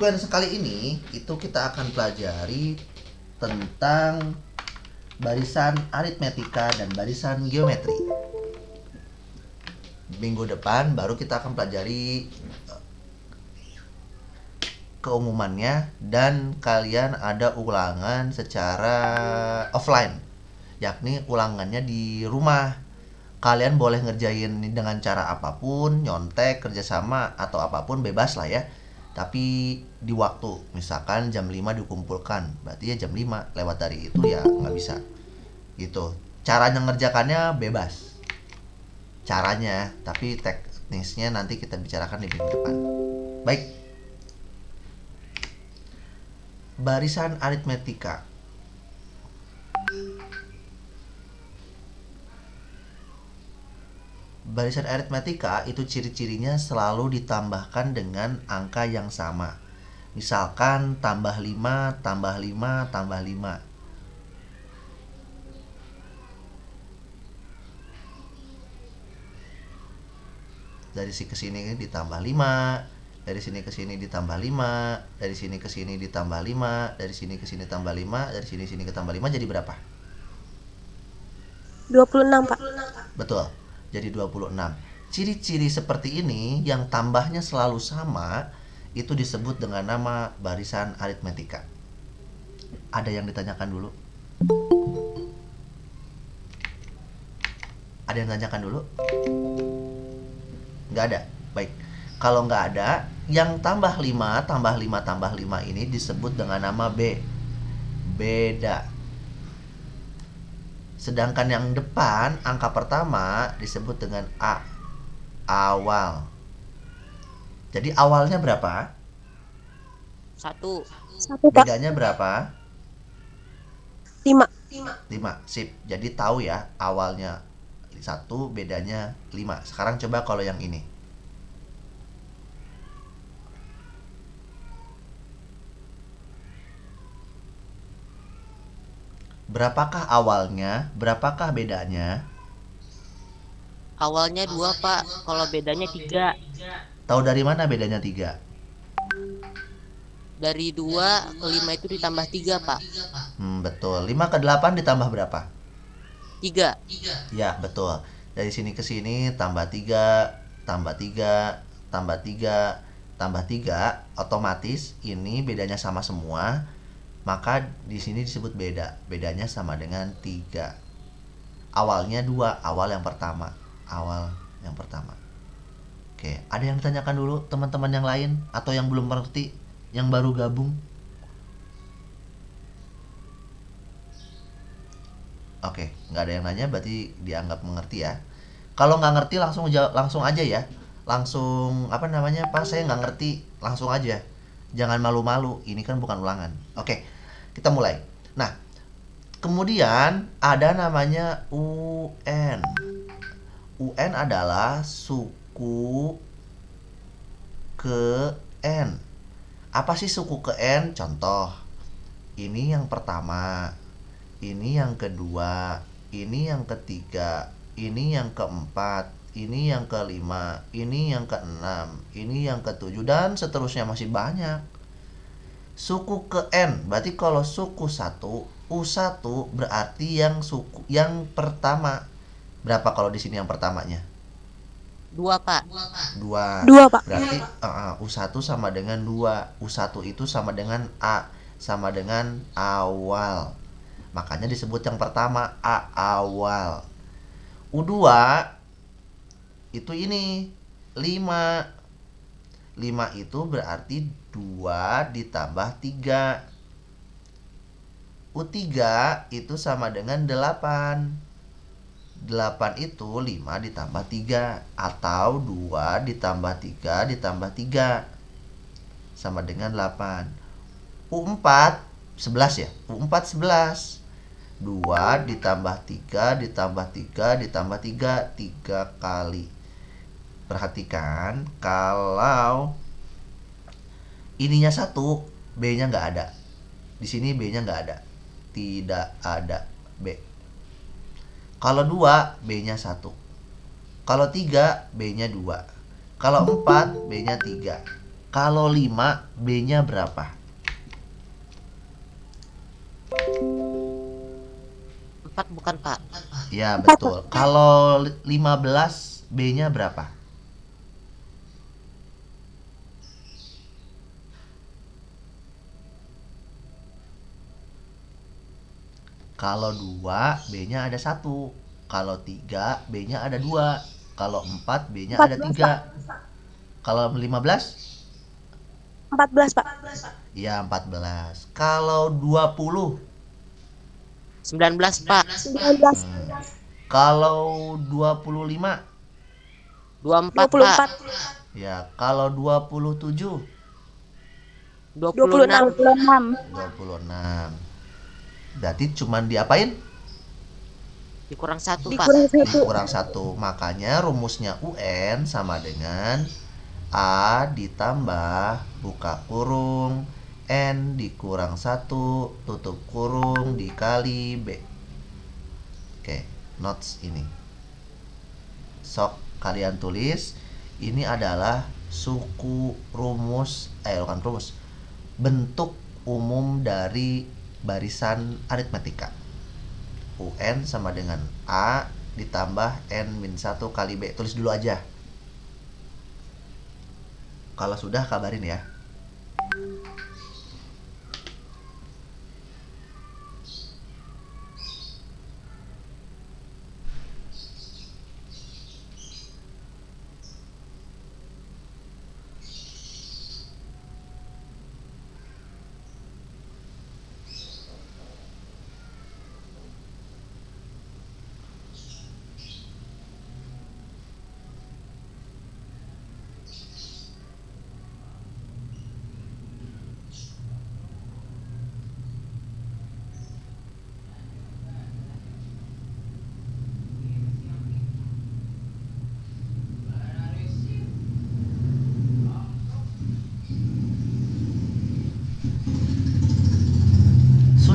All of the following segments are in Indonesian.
sequence kali ini itu kita akan pelajari tentang barisan aritmetika dan barisan geometri. Minggu depan baru kita akan pelajari eh, keumumannya dan kalian ada ulangan secara offline yakni ulangannya di rumah kalian boleh ngerjain dengan cara apa pun nyontek kerjasama atau apa pun bebas lah ya tapi di waktu misalkan jam 5 dikumpulkan berarti ya jam 5 lewat dari itu ya nggak bisa. Gitu. Caranya ngerjakannya bebas. Caranya tapi teknisnya nanti kita bicarakan di minggu depan. Baik. Barisan aritmetika barisan aritmetika itu ciri-cirinya selalu ditambahkan dengan angka yang sama. Misalkan tambah 5, tambah 5, tambah 5. Dari sini ke sini ditambah 5, dari sini ke sini ditambah 5, dari sini ke sini ditambah 5, dari sini ke sini tambah 5, dari sini sini ke tambah 5 jadi berapa? 26, Pak. Betul jadi 26. Ciri-ciri seperti ini yang tambahnya selalu sama itu disebut dengan nama barisan aritmetika. Ada yang ditanyakan dulu? Ada yang ditanyakan dulu? Nggak ada. Baik. Kalau nggak ada, yang tambah 5, tambah 5, tambah 5 ini disebut dengan nama B. Beda. Sedangkan yang depan angka pertama disebut dengan A. Awal. Jadi awalnya berapa? Satu. Satu, Pak. Bedanya berapa? 5. 5. Sip. Jadi tahu ya awalnya satu bedanya 5. Sekarang coba kalau yang ini. Berapakah awalnya? Berapakah bedanya? Awalnya dua pak, kalau bedanya tiga. Tahu dari mana bedanya tiga? Dari dua ke lima itu ditambah tiga pak. Hmm, betul. 5 ke 8 ditambah berapa? Tiga. Ya, betul. Dari sini ke sini tambah 3, tambah 3, tambah 3, tambah 3, otomatis ini bedanya sama semua. Maka di sini disebut beda. Bedanya sama dengan 3. Awalnya 2, awal yang pertama. Awal yang pertama. Oke, ada yang ditanyakan dulu teman-teman yang lain atau yang belum mengerti, yang baru gabung? Oke, nggak ada yang nanya berarti dianggap mengerti ya. Kalau nggak ngerti langsung langsung aja ya. Langsung apa namanya Pak saya nggak ngerti langsung aja. Jangan malu-malu. Ini kan bukan ulangan. Oke, kita mulai. Nah, kemudian ada namanya UN. UN adalah suku ke N. Apa sih suku ke N? Contoh, ini yang pertama, ini yang kedua, ini yang ketiga, ini yang keempat, ini yang kelima, ini yang keenam, ini yang ketujuh dan seterusnya masih banyak. Suku ke N berarti kalau suku satu U1 berarti yang suku yang pertama. Berapa kalau di sini yang pertamanya? Dua pak. Dua. Dua, Pak. Berarti uh, uh, U1 sama dengan 2. U1 itu sama dengan A sama dengan awal. Makanya disebut yang pertama A awal. U2 itu ini 5. 5 itu berarti 2 ditambah 3. U3 itu sama dengan 8. 8 itu 5 ditambah 3 atau 2 ditambah 3 ditambah 3 sama dengan 8. U4 11 ya? U4 11. 2 ditambah 3 ditambah 3 ditambah 3 3 kali. Perhatikan kalau ininya satu, B-nya nggak ada. Di sini B-nya nggak ada. Tidak ada B. Kalau 2, B-nya 1. Kalau 3, B-nya 2. Kalau 4, B-nya 3. Kalau 5 B-nya berapa? Empat bukan Pak. Ya, betul. Kalau li- 15 B-nya berapa? Kalau 2 B-nya ada satu. Kalau 3 B-nya ada dua. Kalau 4 B-nya ada 14, tiga. Kalau 15 14 Pak. Ya 14 Kalau 20 19 Pak. 19. hmm. Kalau 25 24 Pak. 24. Ya kalau 27 26. 26. 26 Berarti cuman diapain? Dikurang satu Pak. Dikurang satu. Dikurang satu Makanya rumusnya UN sama dengan A ditambah buka kurung N dikurang satu tutup kurung dikali B Oke notes ini Sok kalian tulis Ini adalah suku rumus Eh bukan rumus Bentuk umum dari barisan aritmetika. UN sama dengan A ditambah N min 1 kali B. Tulis dulu aja. Kalau sudah kabarin ya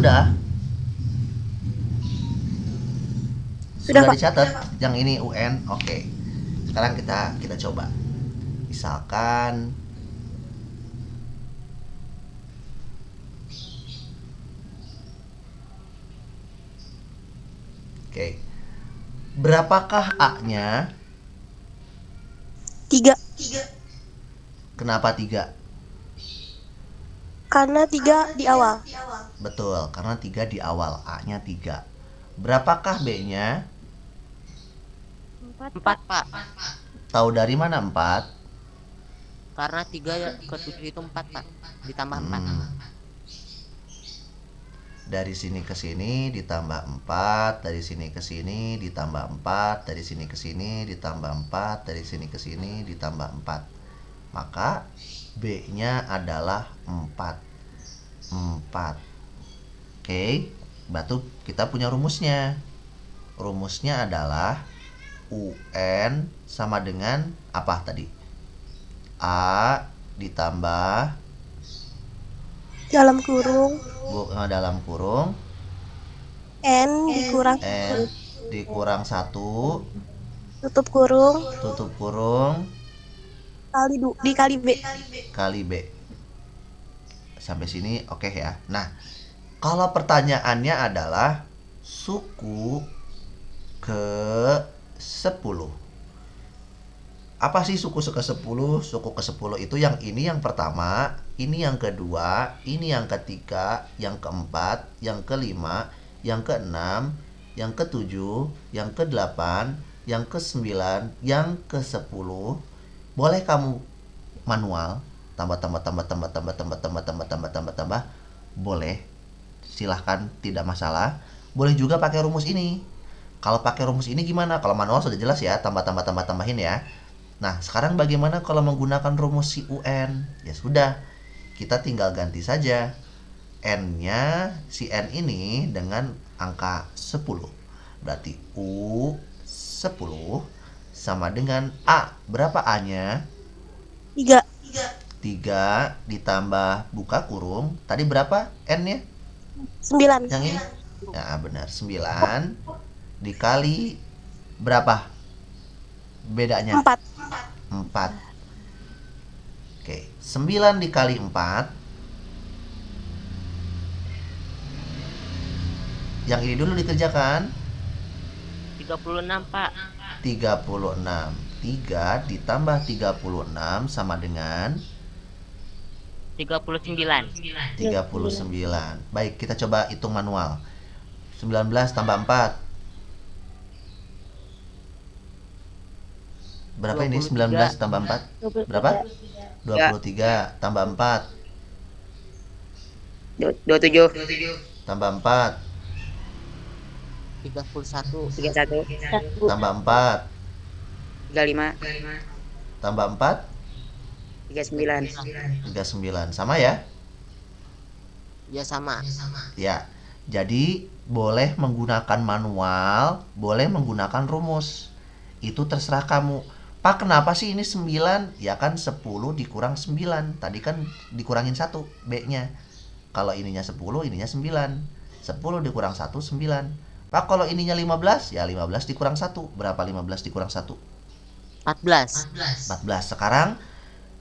Sudah. Sudah, Pak. dicatat yang ini UN oke. Sekarang kita kita coba. Misalkan oke. Berapakah A-nya? 3. kenapa tiga Karena 3 di awal. betul karena tiga di awal A-nya tiga berapakah B-nya 4 Pak. tahu dari mana empat Karena 3 ke 7 itu 4 Pak. Ditambah 4. Hmm. Dari sini ke sini ditambah 4, dari sini ke sini ditambah 4, dari sini ke sini ditambah 4, dari sini ke sini ditambah 4. Maka B-nya adalah 4. 4. Oke, batu kita punya rumusnya. Rumusnya adalah UN sama dengan apa tadi? A ditambah Dalam kurung. bu, eh, dalam kurung N dikurang N dikurang satu tutup kurung tutup kurung kali du, dikali B. kali B. Sampai sini oke ya. Nah kalau pertanyaannya adalah suku ke 10 apa sih suku ke 10 suku ke 10 itu yang ini yang pertama ini yang kedua ini yang ketiga yang keempat yang kelima yang keenam yang ketujuh yang kedelapan yang kesembilan yang ke 10 boleh kamu manual tambah tambah tambah tambah tambah tambah tambah tambah tambah tambah tambah boleh silahkan tidak masalah boleh juga pakai rumus ini kalau pakai rumus ini gimana kalau manual sudah jelas ya tambah tambah tambah tambahin ya nah sekarang bagaimana kalau menggunakan rumus si UN ya sudah kita tinggal ganti saja n nya si n ini dengan angka 10 berarti u 10 sama dengan a. Berapa a nya 3. 3 ditambah buka kurung. Tadi berapa n nya 9. yang ini? Ya benar. 9 dikali berapa? Bedanya? 4. 4 oke 9 dikali 4 Yang ini dulu dikerjakan? 36 pak 36 3 ditambah 36 sama dengan? 39 39 Baik kita coba hitung manual. 19 tambah 4 Berapa ini? 19 tambah 4 Berapa? 23 tambah 4 dua tujuh. Tambah 4 31 tiga satu tambah 4 tiga lima tambah 4 tiga sembilan 39 sama ya? ya sama Ya. Jadi boleh menggunakan manual, boleh menggunakan rumus. Itu terserah kamu. Pak, kenapa sih ini 9? Ya kan 10 dikurang 9. Tadi kan dikurangin 1 B-nya. Kalau ininya 10, ininya 9. 10 dikurang 1 9. Pak, kalau ininya 15, ya 15 dikurang 1. Berapa 15 dikurang 1? 14 14. Sekarang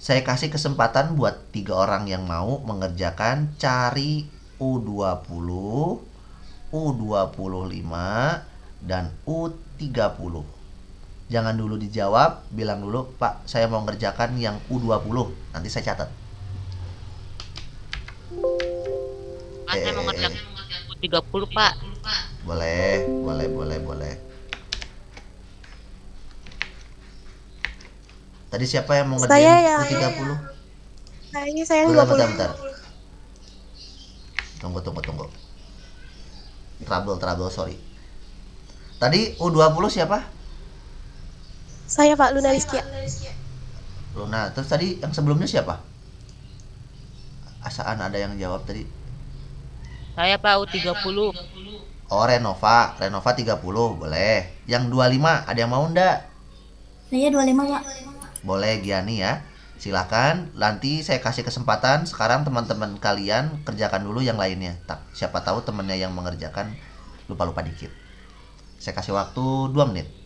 saya kasih kesempatan buat tiga orang yang mau mengerjakan cari U20, U25, dan U30. Jangan dulu dijawab, bilang dulu, Pak, saya mau ngerjakan yang U20. Nanti saya catat. Pak saya mau Eh. ngerjakan 30 pak Boleh, boleh, boleh, boleh. Tadi siapa yang mau Saya ngerjain yang- U30? Nah, ini saya yang Bentar, 20. bentar, bentar. Tunggu, tunggu, tunggu. Trouble, trouble, sorry. Tadi U20 siapa? Saya Pak Luna Rizkia. Luna. Terus tadi yang sebelumnya siapa? Asaan ada yang jawab tadi. saya pak U30 Oh, Renova. Renova 30, boleh. Yang 25, ada yang mau ndak? Saya 25 pak. Boleh, Giani ya. Silakan. Nanti saya kasih kesempatan. Sekarang teman-teman kalian kerjakan dulu yang lainnya. Tak, siapa tahu temennya yang mengerjakan lupa-lupa dikit. Saya kasih waktu 2 menit.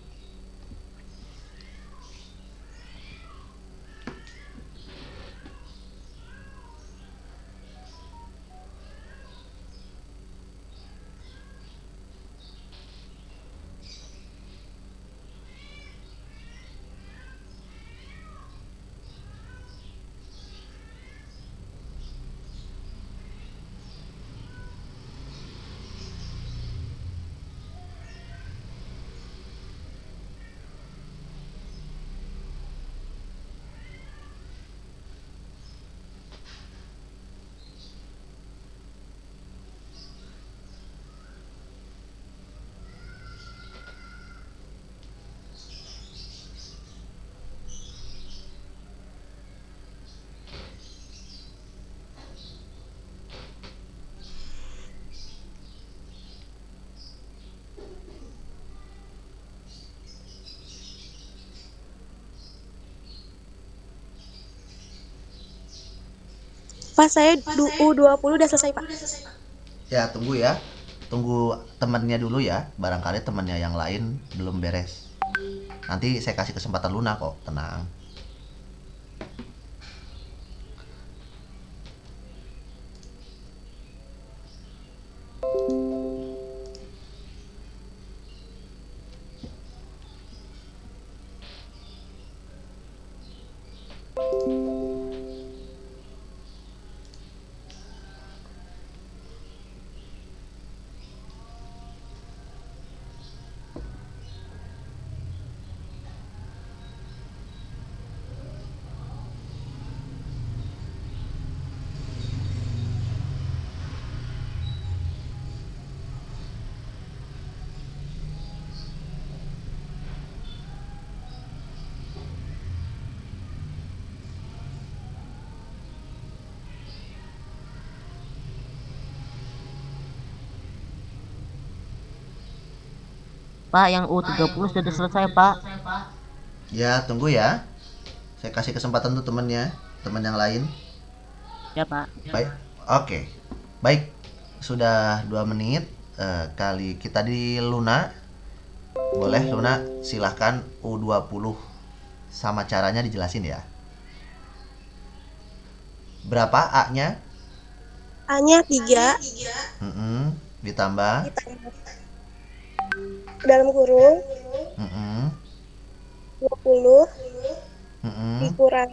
Pak saya du- U20 udah selesai Pak. Ya, tunggu ya. Tunggu temannya dulu ya. Barangkali temannya yang lain belum beres. Nanti saya kasih kesempatan Luna kok, tenang. Pak yang U30 sudah selesai pak Ya, tunggu ya. Saya kasih kesempatan tuh temennya, teman yang lain. ya pak Baik. Oke. Baik. Sudah dua menit. Eh, kali kita di Luna. Boleh Luna, silahkan U20 sama caranya dijelasin ya. Berapa A-nya? A-nya 3 Mm-mm. Ditambah. ditambah dalam kurung. Mm-mm. 20 Mm-mm. dikurang.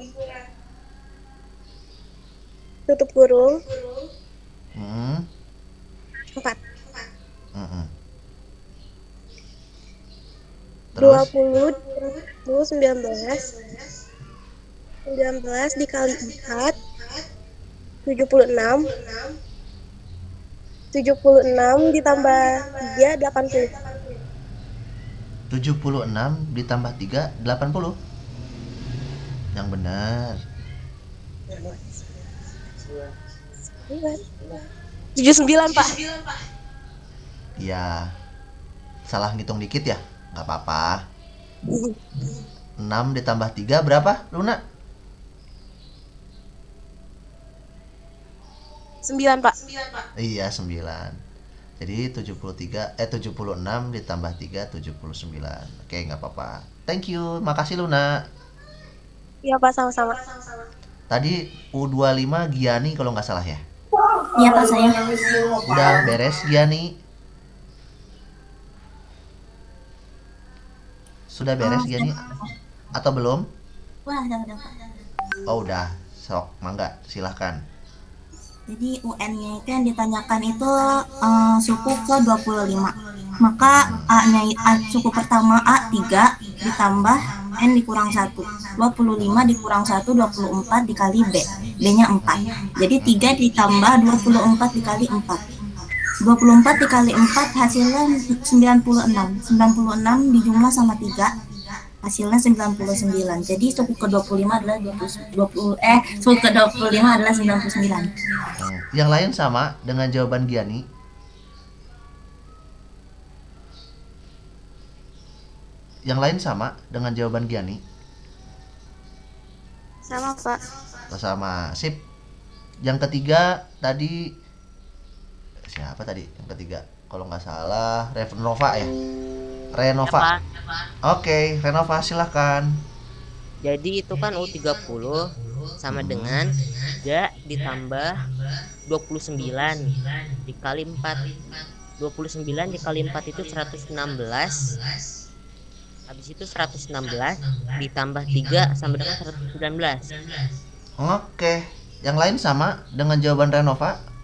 Tutup kurung. Mm-mm. 4 Mm-mm. Terus? 20 20 19 19 dikali 4 76 76 ditambah 3 80 76 ditambah 3 80. Yang benar. 79 Pak Ya. Salah ngitung dikit ya? nggak apa-apa. 6 ditambah 3 berapa, Luna? 9 Pak Iya, 9. Jadi 73 eh 76 ditambah 3 79. Oke, nggak apa-apa. Thank you. Makasih Luna. Iya Pak sama-sama Tadi U25 Giani kalau nggak salah ya. Iya Pak saya. Udah beres Giani? Sudah beres Giani? Atau belum? Wah, udah, udah Pak. Oh, udah. Sok, mangga, silahkan. Jadi UN-nya itu yang ditanyakan itu eh, suku ke 25. Maka A-nya A, suku pertama A 3 ditambah N dikurang 1. 25 dikurang 1 24 dikali B. B-nya 4. Jadi 3 ditambah 24 dikali 4. 24 dikali 4 hasilnya 96. 96 dijumlah sama 3 hasilnya 99. Jadi suku ke-25 adalah 20, 20 eh suku ke-25 adalah 99. Hmm. Yang lain sama dengan jawaban Giani. Yang lain sama dengan jawaban Giani. Sama Pak Atau sama sip. Yang ketiga tadi siapa tadi? Yang ketiga kalau nggak salah Renova ya. Renova. Oke, Renova silahkan. Jadi itu kan U30 sama dengan 3 ditambah 29 dikali 4. 29 dikali 4 itu 116. Habis itu 116 ditambah 3 sama dengan 119. Oke, yang lain sama dengan jawaban Renova.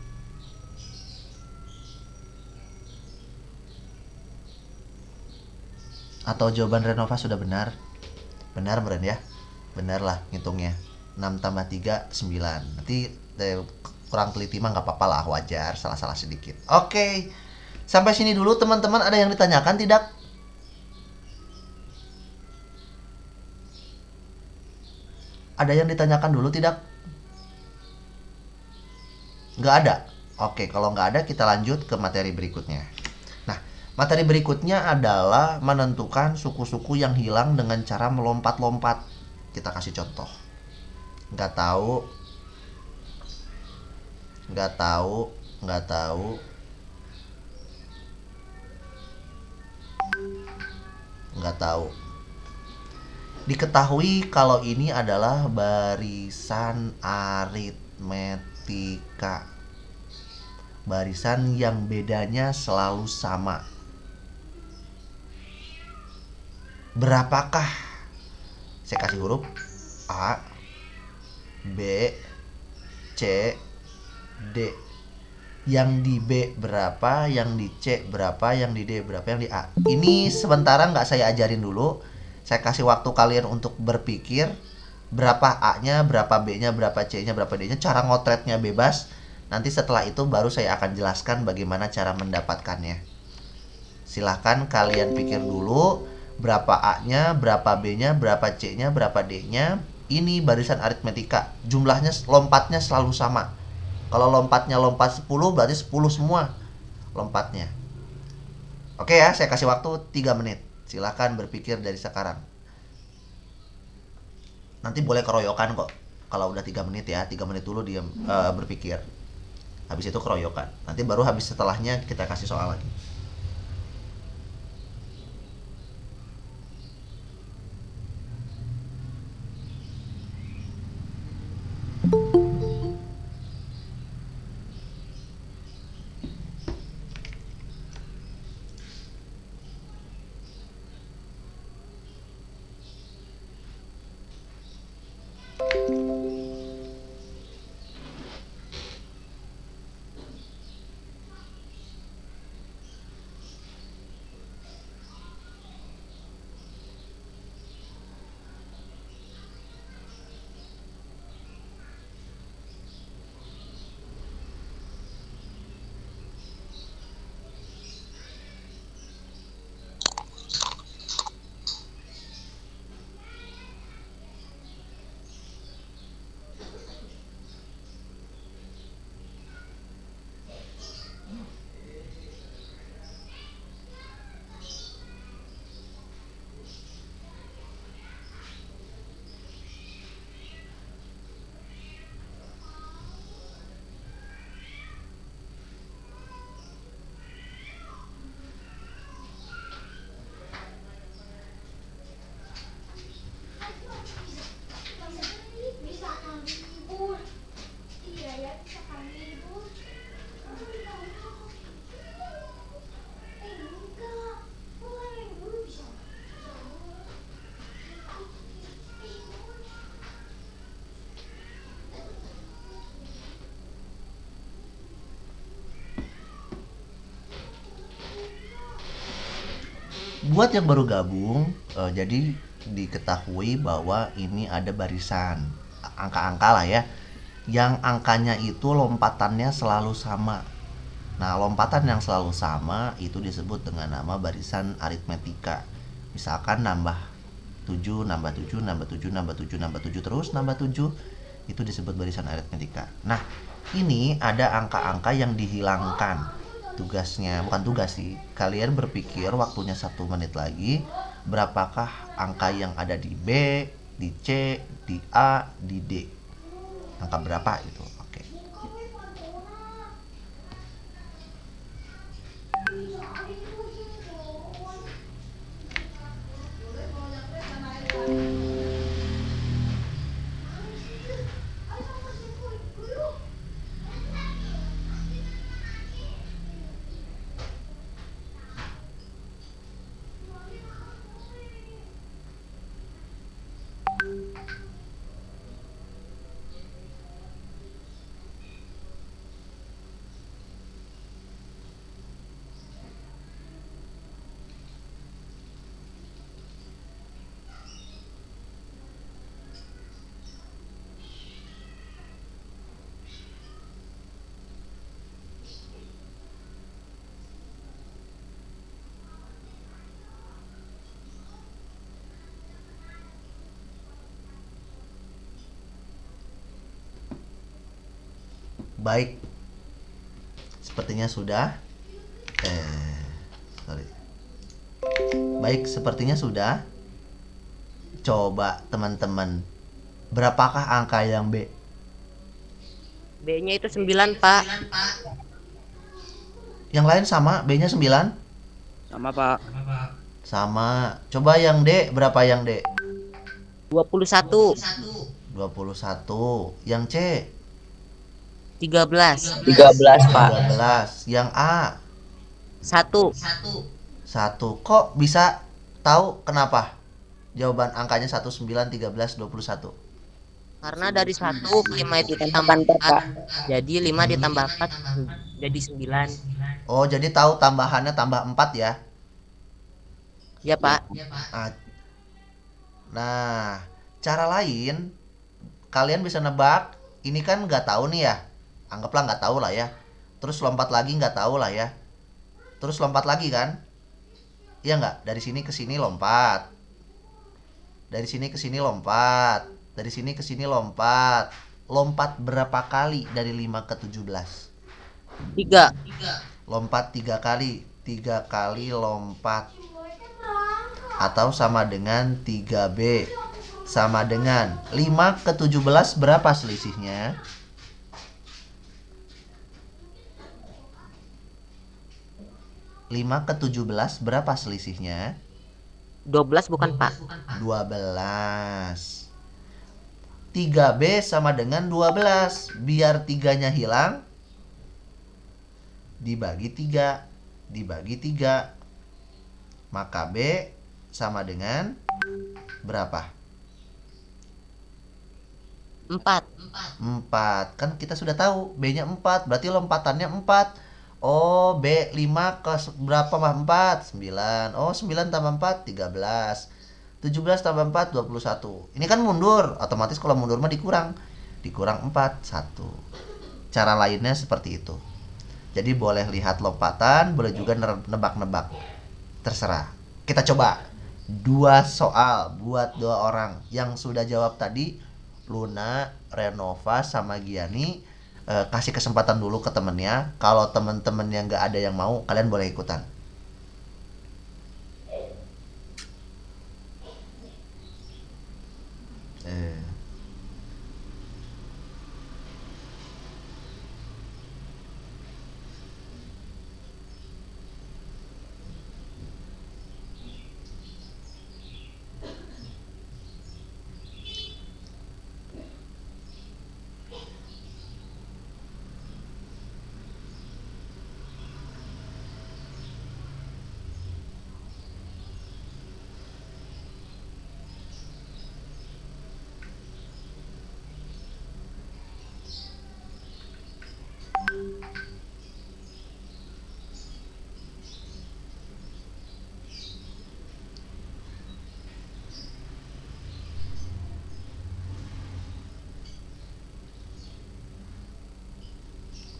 Atau jawaban Renova sudah benar? Benar Bren ya? Benar lah ngitungnya. 6 tambah 3, 9. Nanti eh, kurang teliti mah nggak apa-apa lah, wajar. Salah-salah sedikit. Oke, sampai sini dulu teman-teman. Ada yang ditanyakan tidak? Ada yang ditanyakan dulu tidak? Nggak ada. Oke, kalau nggak ada kita lanjut ke materi berikutnya. Materi berikutnya adalah menentukan suku-suku yang hilang dengan cara melompat-lompat. Kita kasih contoh. Nggak tahu, nggak tahu, nggak tahu. Nggak tahu. Diketahui kalau ini adalah barisan aritmetika. Barisan yang bedanya selalu sama. Berapakah? Saya kasih huruf A, B, C, D. Yang di B berapa, yang di C berapa, yang di D berapa, yang di A. Ini sementara nggak saya ajarin dulu. Saya kasih waktu kalian untuk berpikir berapa A-nya, berapa B-nya, berapa C-nya, berapa D-nya. Cara ngotretnya bebas. Nanti setelah itu baru saya akan jelaskan bagaimana cara mendapatkannya. Silahkan kalian pikir dulu berapa A-nya, berapa B-nya, berapa C-nya, berapa D-nya. Ini barisan aritmetika. Jumlahnya lompatnya selalu sama. Kalau lompatnya lompat 10 berarti 10 semua lompatnya. Oke ya, saya kasih waktu 3 menit. Silahkan berpikir dari sekarang. Nanti boleh keroyokan kok. Kalau udah 3 menit ya, 3 menit dulu diam eh, berpikir. Habis itu keroyokan. Nanti baru habis setelahnya kita kasih soal lagi. Buat yang baru gabung eh, jadi diketahui bahwa ini ada barisan angka-angka lah ya yang angkanya itu lompatannya selalu sama. Nah lompatan yang selalu sama itu disebut dengan nama barisan aritmetika. Misalkan nambah 7 nambah 7 nambah 7 nambah 7 nambah 7 terus nambah 7 itu disebut barisan aritmetika. Nah ini ada angka-angka yang dihilangkan tugasnya bukan tugas sih. Kalian berpikir waktunya satu menit lagi berapakah angka yang ada di B di C di A di D? Angka berapa itu oke baik. Sepertinya sudah. Eh sorry. Baik sepertinya sudah. Coba teman-teman. Berapakah angka yang B? B-nya itu 9, Pak. yang lain sama? B nya 9 Sama Pak. sama. Coba yang D berapa yang D? 21, 21 yang C 13, 13 Pak. 12 yang A 1. satu kok bisa tahu kenapa jawaban angkanya 19 13 21 Karena dari 1 5 itu ditambah 4. Jadi 5 ditambah 4 jadi 9. oh jadi tahu tambahannya tambah 4 ya Ya, Pak. Ah, Nah, cara lain kalian bisa nebak. Ini kan nggak tahu nih ya. Anggaplah nggak tahu lah ya. Terus lompat lagi nggak tahu lah ya. Terus lompat lagi kan? Iya nggak? Dari sini ke sini lompat. Dari sini ke sini lompat. Dari sini ke sini lompat. Lompat berapa kali dari 5 ke 17? 3. lompat tiga kali tiga kali lompat atau sama dengan 3B sama dengan 5 ke 17 berapa selisihnya Lima ke 17 berapa selisihnya? 12 bukan, Pak. 12 3B sama dengan 12 Biar tiganya hilang Dibagi 3 Dibagi 3 Maka B sama dengan Berapa? 4. 4 Kan kita sudah tahu B nya 4 Berarti lompatannya 4 Oh B 5 ke berapa mah? 4? 9 Oh 9 tambah 4 13 17 tambah 4 21 Ini kan mundur. Otomatis kalau mundur mah dikurang. Dikurang 4 1 Cara lainnya seperti itu. Jadi boleh lihat lompatan Boleh juga nebak-nebak. Terserah. Kita coba. Dua soal buat dua orang. Yang sudah jawab tadi Luna, Renova, sama Giani eh, Kasih kesempatan dulu ke temennya Kalau temen-temen yang gak ada yang mau Kalian boleh ikutan Eh.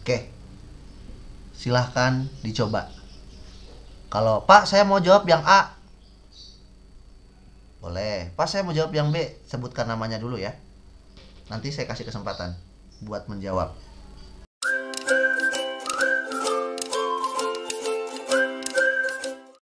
Oke. Silahkan dicoba. Kalau Pak saya mau jawab yang A. Boleh. Pak saya mau jawab yang B. Sebutkan namanya dulu ya. Nanti saya kasih kesempatan buat menjawab.